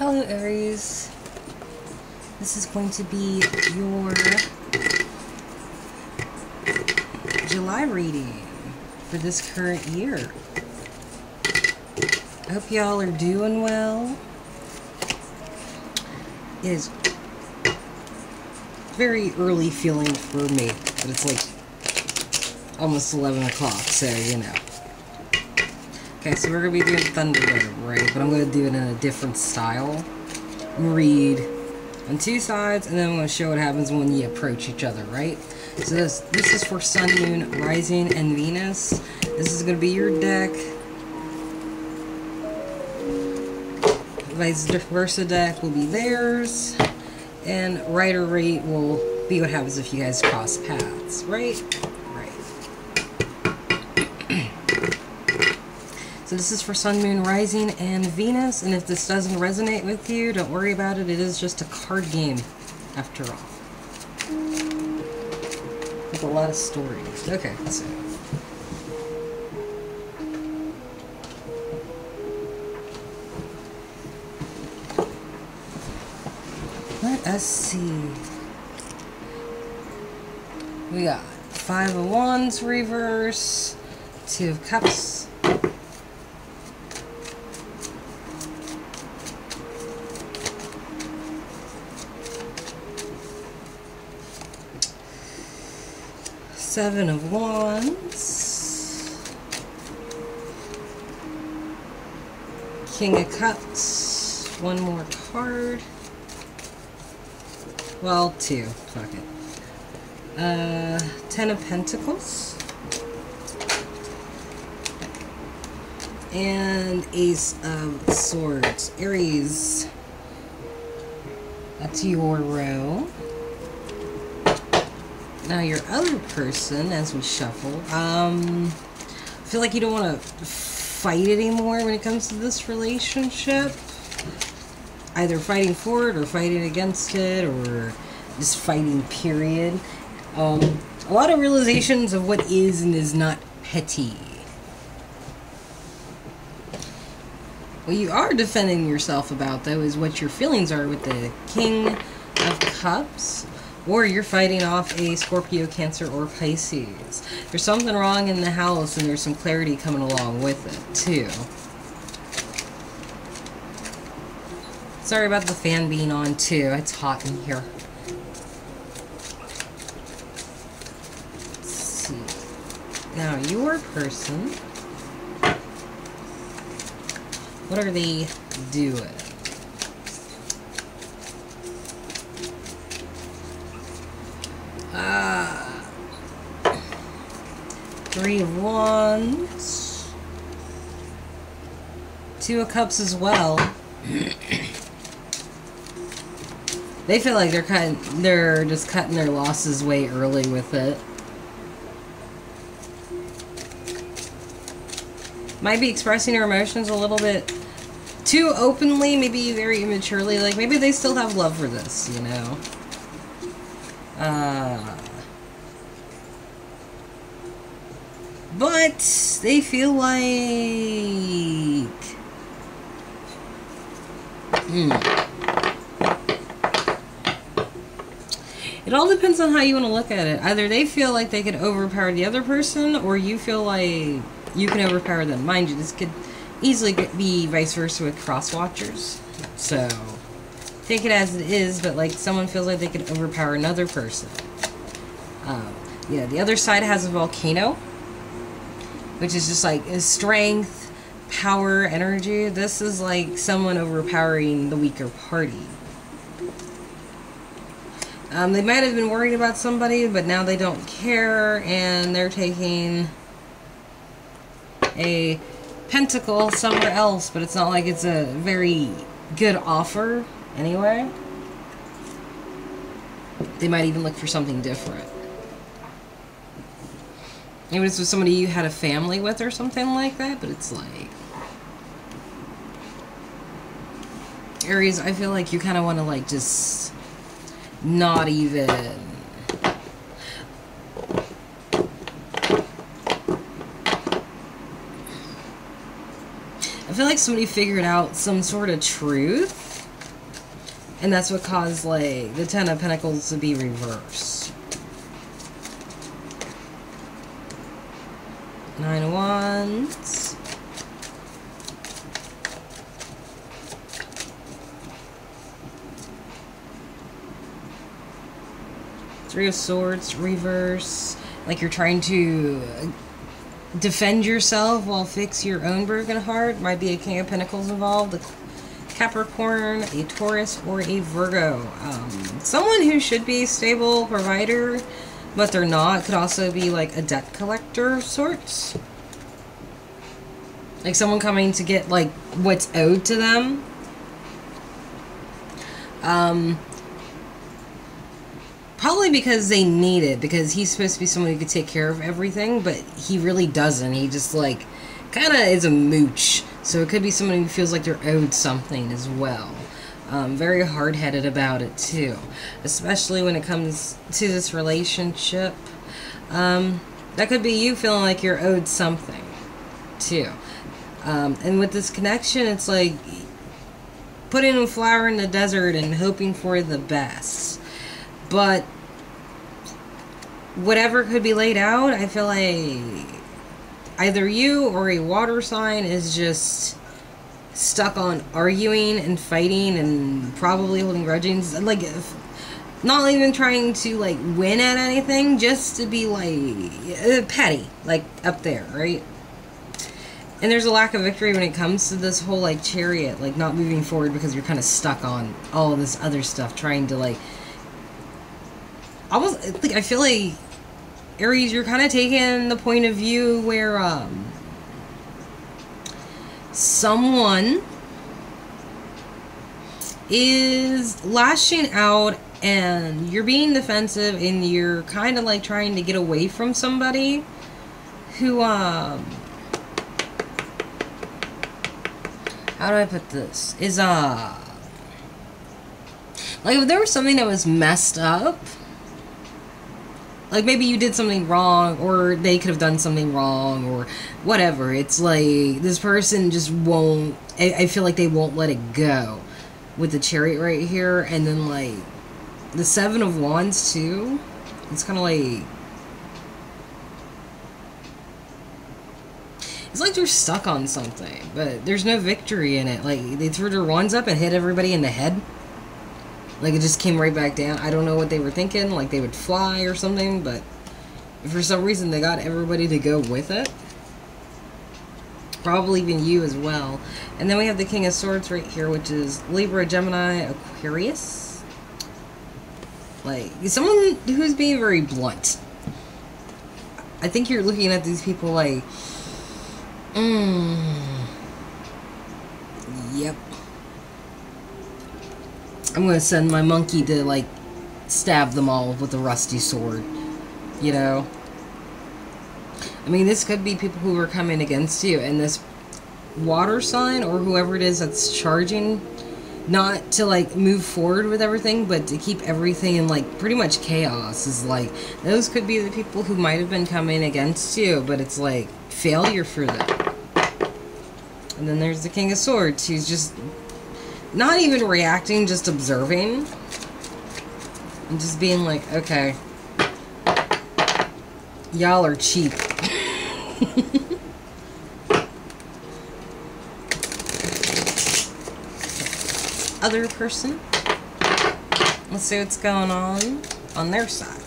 Hello, Aries. This is going to be your July reading for this current year. I hope y'all are doing well. It is very early feeling for me, but it's like almost 11 o'clock, so you know. Okay, so we're going to be doing Thunder right? But I'm going to do it in a different style. Read on two sides, and then I'm going to show what happens when you approach each other, right? So this, this is for Sun, Moon, Rising, and Venus. This is going to be your deck. Vice versa deck will be theirs. And Rider Waite will be what happens if you guys cross paths, right? So this is for Sun, Moon, Rising, and Venus. And if this doesn't resonate with you, don't worry about it. It is just a card game, after all. With a lot of stories. Okay, so... Let us see. We got Five of Wands reverse, Two of Cups, Seven of Wands. King of Cups. One more card. Well, two. Fuck it. Uh, Ten of Pentacles. And Ace of Swords. Aries. That's your row. Now your other person, as we shuffle, um, I feel like you don't want to fight anymore when it comes to this relationship. Either fighting for it or fighting against it or just fighting period. Um, a lot of realizations of what is and is not petty. What you are defending yourself about, though, is what your feelings are with the King of Cups or you're fighting off a Scorpio, Cancer, or Pisces. There's something wrong in the house and there's some clarity coming along with it, too. Sorry about the fan being on, too. It's hot in here. Let's see. Now, your person... What are they doing? Three of Wands. Two of Cups as well. they feel like they're cutting, they're just cutting their losses way early with it. Might be expressing their emotions a little bit too openly, maybe very immaturely. Like, maybe they still have love for this, you know? Uh... But they feel like... Hmm. It all depends on how you want to look at it. Either they feel like they could overpower the other person, or you feel like you can overpower them. Mind you, this could easily be vice versa with cross watchers. So, take it as it is, but like someone feels like they could overpower another person. Um, yeah, the other side has a volcano which is just like strength, power, energy. This is like someone overpowering the weaker party. Um, they might have been worried about somebody, but now they don't care, and they're taking a pentacle somewhere else, but it's not like it's a very good offer anyway. They might even look for something different. It was with somebody you had a family with or something like that, but it's like... Aries, I feel like you kind of want to, like, just not even... I feel like somebody figured out some sort of truth And that's what caused, like, the Ten of Pentacles to be reversed. Nine of Wands. Three of Swords, reverse. Like you're trying to defend yourself while fix your own broken heart. Might be a King of Pentacles involved, a Capricorn, a Taurus, or a Virgo. Um, someone who should be stable provider, but they're not. Could also be like a debt collector of sorts. Like someone coming to get like what's owed to them. Um, Probably because they need it, because he's supposed to be someone who could take care of everything, but he really doesn't. He just, like, kind of is a mooch. So it could be someone who feels like they're owed something as well. Um, very hard headed about it, too. Especially when it comes to this relationship. Um, that could be you feeling like you're owed something, too. Um, and with this connection, it's like putting a flower in the desert and hoping for the best but whatever could be laid out, I feel like either you or a water sign is just stuck on arguing and fighting and probably holding grudges. Like, if, not even trying to like win at anything, just to be like uh, petty, like up there, right? And there's a lack of victory when it comes to this whole like chariot, like not moving forward because you're kind of stuck on all this other stuff, trying to like I was like, I feel like Aries, you're kind of taking the point of view where um, someone is lashing out and you're being defensive and you're kind of like trying to get away from somebody who um how do I put this? Is uh like if there was something that was messed up like maybe you did something wrong, or they could have done something wrong, or whatever. It's like this person just won't. I, I feel like they won't let it go with the chariot right here, and then like the seven of wands too. It's kind of like it's like they're stuck on something, but there's no victory in it. Like they threw their wands up and hit everybody in the head. Like it just came right back down. I don't know what they were thinking, like they would fly or something, but for some reason they got everybody to go with it. Probably even you as well. And then we have the King of Swords right here, which is Libra, Gemini, Aquarius. Like, someone who's being very blunt. I think you're looking at these people like, mmm, yep. I'm gonna send my monkey to, like, stab them all with a rusty sword. You know? I mean, this could be people who are coming against you, and this water sign, or whoever it is that's charging, not to, like, move forward with everything, but to keep everything in, like, pretty much chaos, is, like, those could be the people who might have been coming against you, but it's, like, failure for them. And then there's the King of Swords, who's just not even reacting, just observing. And just being like, okay. Y'all are cheap. Other person. Let's see what's going on on their side.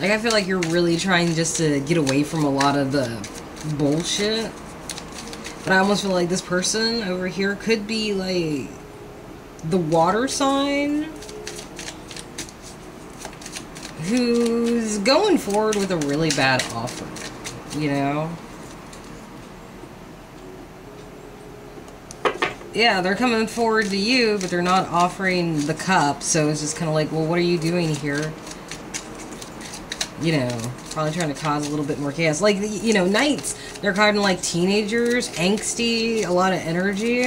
Like, I feel like you're really trying just to get away from a lot of the bullshit but I almost feel like this person over here could be like the water sign who's going forward with a really bad offer, you know? Yeah, they're coming forward to you, but they're not offering the cup, so it's just kind of like, well, what are you doing here? You know, probably trying to cause a little bit more chaos. Like, you know, knights, they're kind of like teenagers, angsty, a lot of energy.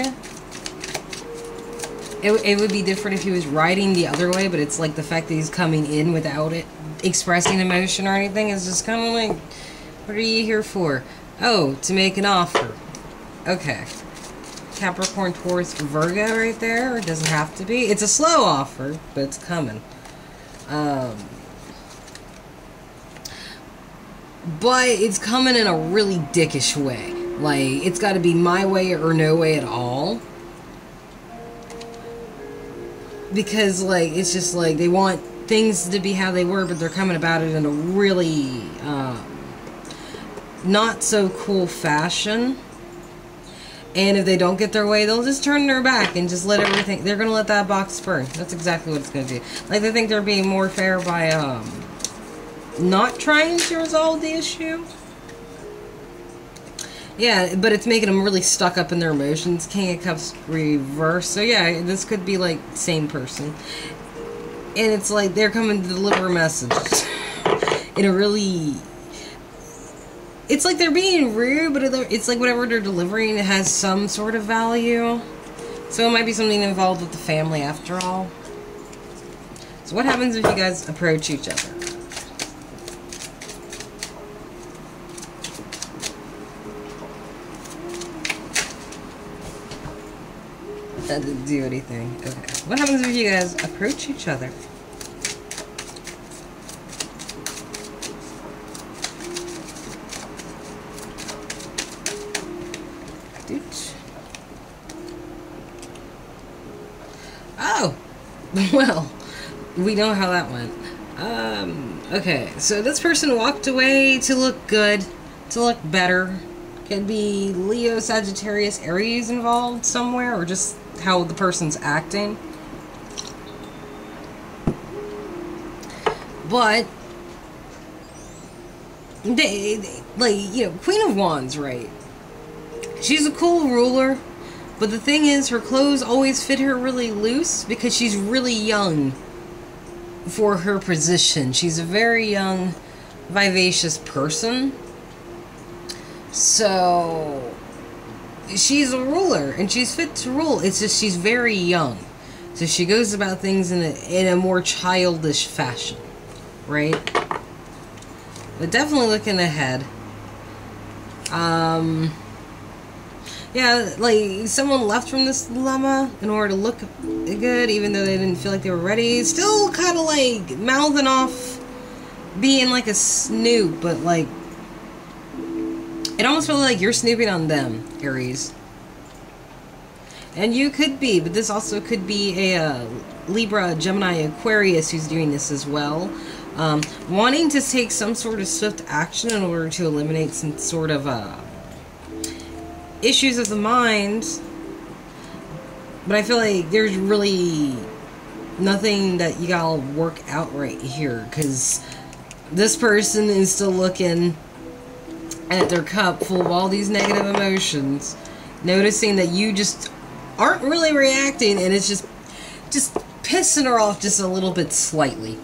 It, it would be different if he was riding the other way, but it's like the fact that he's coming in without it expressing emotion or anything is just kind of like, what are you here for? Oh, to make an offer. Okay. Capricorn, Taurus, Virgo right there. It doesn't have to be. It's a slow offer, but it's coming. Um, but it's coming in a really dickish way. Like, it's got to be my way or no way at all. Because, like, it's just like they want things to be how they were, but they're coming about it in a really um, not so cool fashion. And if they don't get their way, they'll just turn their back and just let everything. They're gonna let that box burn. That's exactly what it's gonna do. Like they think they're being more fair by um, not trying to resolve the issue. Yeah, but it's making them really stuck up in their emotions. King of Cups reverse. So yeah, this could be like same person. And it's like they're coming to deliver a message in a really it's like they're being rude, but it's like whatever they're delivering has some sort of value. So it might be something involved with the family after all. So what happens if you guys approach each other? Didn't do anything. Okay. What happens if you guys approach each other? Oh! Well, we know how that went. Um, okay, so this person walked away to look good, to look better. Could be Leo, Sagittarius, Aries involved somewhere, or just how the person's acting. But they, they, like you know, Queen of Wands, right? She's a cool ruler, but the thing is, her clothes always fit her really loose because she's really young for her position. She's a very young, vivacious person. So she's a ruler and she's fit to rule. It's just she's very young. So she goes about things in a in a more childish fashion. Right? But definitely looking ahead. Um yeah, like someone left from this dilemma in order to look good, even though they didn't feel like they were ready. Still kind of like mouthing off being like a snoop, but like it almost felt like you're snooping on them, Aries. And you could be, but this also could be a uh, Libra, Gemini, Aquarius who's doing this as well. Um, wanting to take some sort of swift action in order to eliminate some sort of uh, issues of the mind. But I feel like there's really nothing that you gotta work out right here because this person is still looking at their cup full of all these negative emotions, noticing that you just aren't really reacting and it's just just pissing her off just a little bit slightly.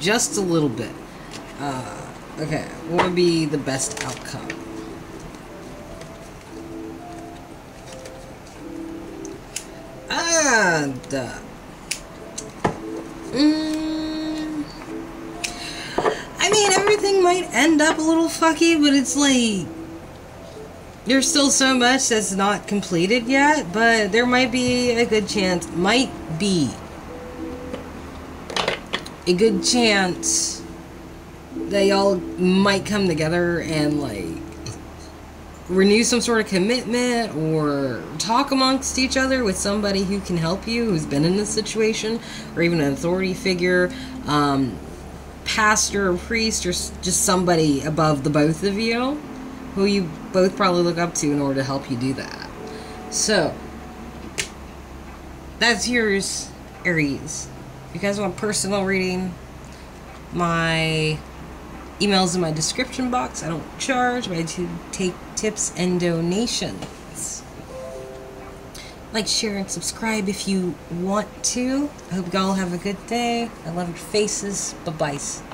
Just a little bit. Uh, Okay, what would be the best outcome? Ah, duh. Mm, might end up a little fucky, but it's like there's still so much that's not completed yet, but there might be a good chance, might be a good chance they all might come together and like renew some sort of commitment or talk amongst each other with somebody who can help you who's been in this situation or even an authority figure. Um, pastor or priest or just somebody above the both of you who you both probably look up to in order to help you do that so that's yours aries you guys want personal reading my Emails in my description box. I don't charge, but I do take tips and donations. Like, share, and subscribe if you want to. I hope you all have a good day. I love your faces. Bye-bye.